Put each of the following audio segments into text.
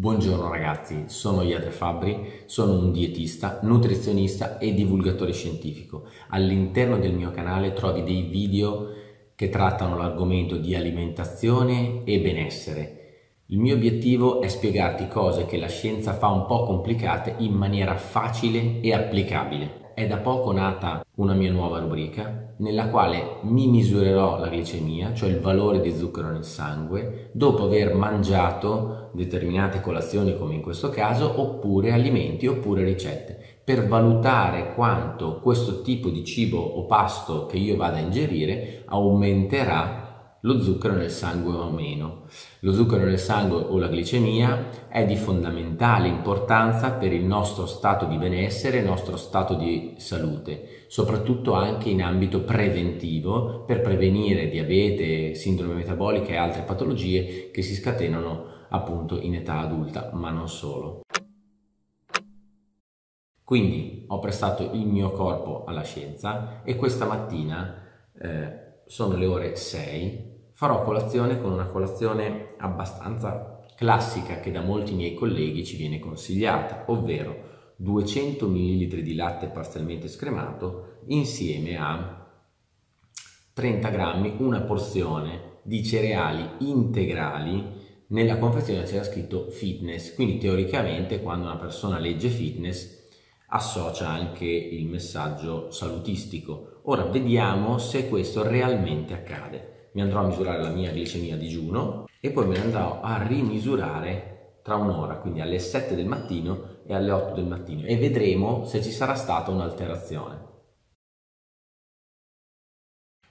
Buongiorno ragazzi, sono Iate Fabbri, sono un dietista, nutrizionista e divulgatore scientifico. All'interno del mio canale trovi dei video che trattano l'argomento di alimentazione e benessere. Il mio obiettivo è spiegarti cose che la scienza fa un po' complicate in maniera facile e applicabile. È da poco nata una mia nuova rubrica nella quale mi misurerò la glicemia, cioè il valore di zucchero nel sangue, dopo aver mangiato determinate colazioni come in questo caso, oppure alimenti oppure ricette, per valutare quanto questo tipo di cibo o pasto che io vada a ingerire aumenterà lo zucchero nel sangue o meno. Lo zucchero nel sangue o la glicemia è di fondamentale importanza per il nostro stato di benessere il nostro stato di salute, soprattutto anche in ambito preventivo per prevenire diabete, sindrome metabolica e altre patologie che si scatenano appunto in età adulta, ma non solo. Quindi ho prestato il mio corpo alla scienza e questa mattina eh, sono le ore 6 farò colazione con una colazione abbastanza classica che da molti miei colleghi ci viene consigliata, ovvero 200 ml di latte parzialmente scremato insieme a 30 grammi, una porzione di cereali integrali. Nella confezione c'era scritto fitness, quindi teoricamente quando una persona legge fitness associa anche il messaggio salutistico. Ora vediamo se questo realmente accade mi andrò a misurare la mia glicemia a digiuno e poi me ne andrò a rimisurare tra un'ora, quindi alle 7 del mattino e alle 8 del mattino e vedremo se ci sarà stata un'alterazione.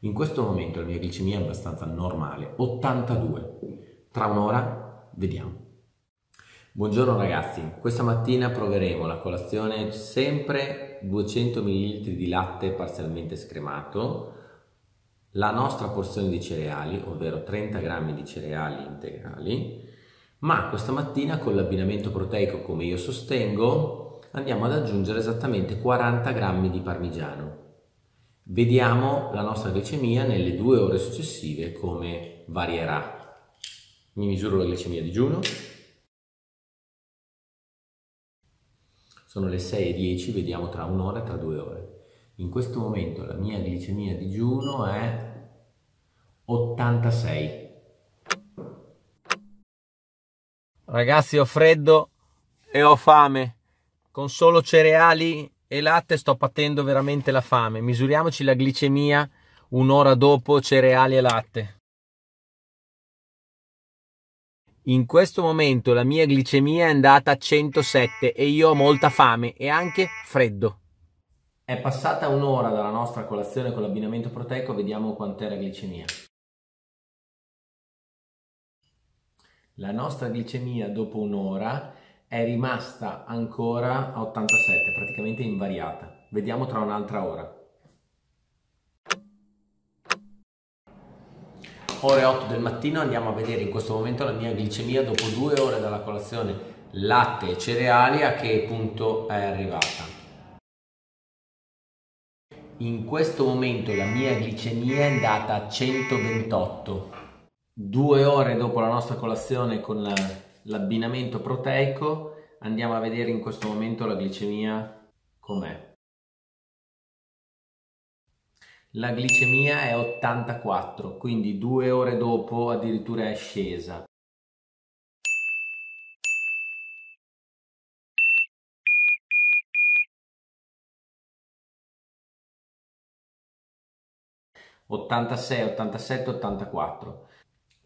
In questo momento la mia glicemia è abbastanza normale, 82. Tra un'ora vediamo. Buongiorno ragazzi, questa mattina proveremo la colazione sempre 200 ml di latte parzialmente scremato la nostra porzione di cereali, ovvero 30 grammi di cereali integrali, ma questa mattina con l'abbinamento proteico come io sostengo andiamo ad aggiungere esattamente 40 grammi di parmigiano. Vediamo la nostra glicemia nelle due ore successive come varierà. Mi misuro la glicemia a digiuno. Sono le 6.10, vediamo tra un'ora e tra due ore. In questo momento la mia glicemia a digiuno è 86. Ragazzi, ho freddo e ho fame. Con solo cereali e latte sto patendo veramente la fame. Misuriamoci la glicemia un'ora dopo cereali e latte. In questo momento la mia glicemia è andata a 107 e io ho molta fame e anche freddo. È passata un'ora dalla nostra colazione con l'abbinamento proteico, vediamo quant'è la glicemia. La nostra glicemia dopo un'ora è rimasta ancora a 87, praticamente invariata. Vediamo tra un'altra ora. Ore 8 del mattino andiamo a vedere in questo momento la mia glicemia dopo due ore dalla colazione latte e cereali a che punto è arrivata. In questo momento la mia glicemia è andata a 128 due ore dopo la nostra colazione con la, l'abbinamento proteico andiamo a vedere in questo momento la glicemia com'è. La glicemia è 84, quindi due ore dopo addirittura è scesa. Ottantasei, ottantasette, ottantaquattro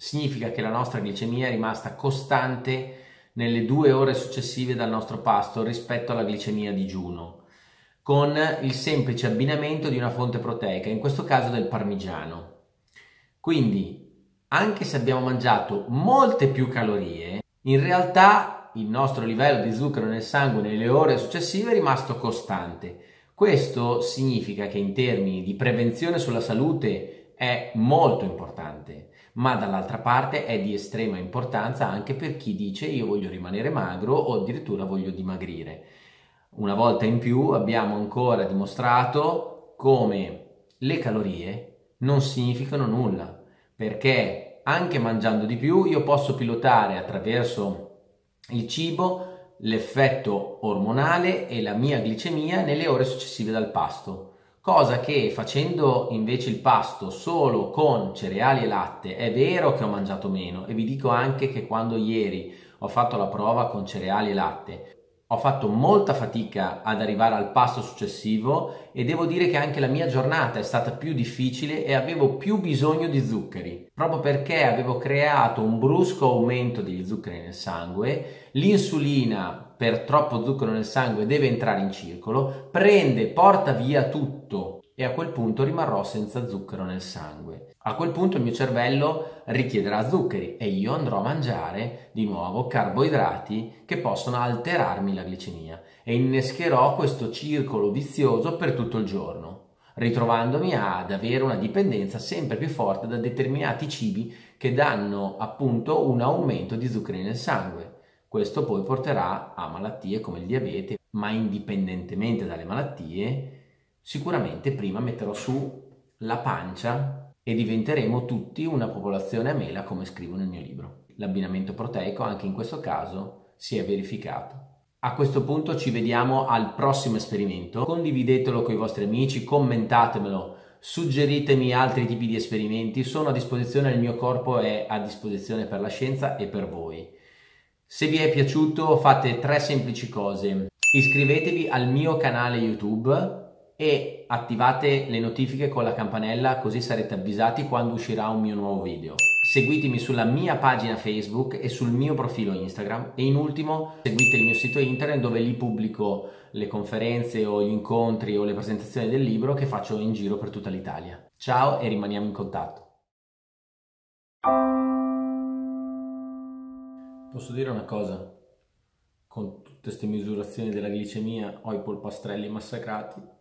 significa che la nostra glicemia è rimasta costante nelle due ore successive dal nostro pasto rispetto alla glicemia digiuno, con il semplice abbinamento di una fonte proteica, in questo caso del parmigiano. Quindi, anche se abbiamo mangiato molte più calorie, in realtà il nostro livello di zucchero nel sangue nelle ore successive è rimasto costante. Questo significa che in termini di prevenzione sulla salute è molto importante ma dall'altra parte è di estrema importanza anche per chi dice io voglio rimanere magro o addirittura voglio dimagrire. Una volta in più abbiamo ancora dimostrato come le calorie non significano nulla, perché anche mangiando di più io posso pilotare attraverso il cibo, l'effetto ormonale e la mia glicemia nelle ore successive dal pasto. Cosa che facendo invece il pasto solo con cereali e latte è vero che ho mangiato meno e vi dico anche che quando ieri ho fatto la prova con cereali e latte ho fatto molta fatica ad arrivare al passo successivo e devo dire che anche la mia giornata è stata più difficile e avevo più bisogno di zuccheri, proprio perché avevo creato un brusco aumento degli zuccheri nel sangue, l'insulina per troppo zucchero nel sangue deve entrare in circolo, prende, porta via tutto e a quel punto rimarrò senza zucchero nel sangue. A quel punto il mio cervello richiederà zuccheri e io andrò a mangiare di nuovo carboidrati che possono alterarmi la glicemia e innescherò questo circolo vizioso per tutto il giorno, ritrovandomi ad avere una dipendenza sempre più forte da determinati cibi che danno appunto un aumento di zuccheri nel sangue. Questo poi porterà a malattie come il diabete, ma indipendentemente dalle malattie, sicuramente prima metterò su la pancia e diventeremo tutti una popolazione a mela come scrivo nel mio libro. L'abbinamento proteico anche in questo caso si è verificato. A questo punto ci vediamo al prossimo esperimento. Condividetelo con i vostri amici, commentatemelo, suggeritemi altri tipi di esperimenti. Sono a disposizione, il mio corpo è a disposizione per la scienza e per voi. Se vi è piaciuto fate tre semplici cose. Iscrivetevi al mio canale YouTube e attivate le notifiche con la campanella così sarete avvisati quando uscirà un mio nuovo video. Seguitemi sulla mia pagina Facebook e sul mio profilo Instagram e in ultimo seguite il mio sito internet dove lì pubblico le conferenze o gli incontri o le presentazioni del libro che faccio in giro per tutta l'Italia. Ciao e rimaniamo in contatto. Posso dire una cosa? Con tutte queste misurazioni della glicemia ho i polpastrelli massacrati.